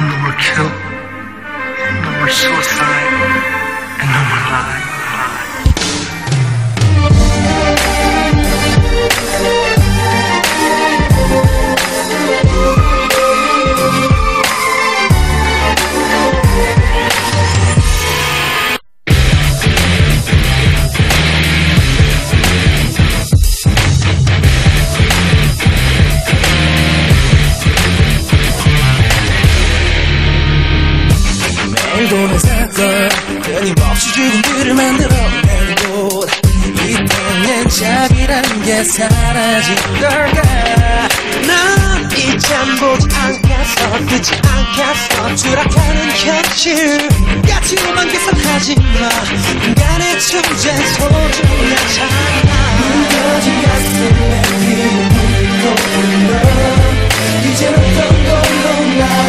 no more kill, no more suicide, and no more lies. 죽음들을 만들어낸 곳이 땅엔 자기란 게 사라진 걸까? 난 이젠 보지 않겠어 듣지 않겠어. 추락하는 현실. 가치로만 계산하지 마. 인간의 존재 소중하잖아. 무뎌진 가슴에 힘을 묻고 불러. 이젠 어떤 걸로 나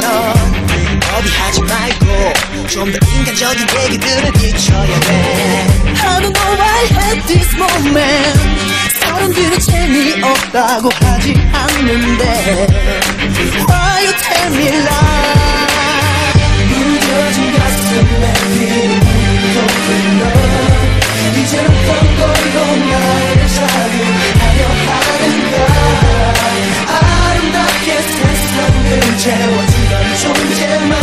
넌 거부하지 말고 좀 더 인간적인 얘기들을 비춰야 돼. I don't know why at this moment? 사람들은 재미없다고 하지 않는데. Why you tell me lie 무뎌진 가슴에 一，我只能终结。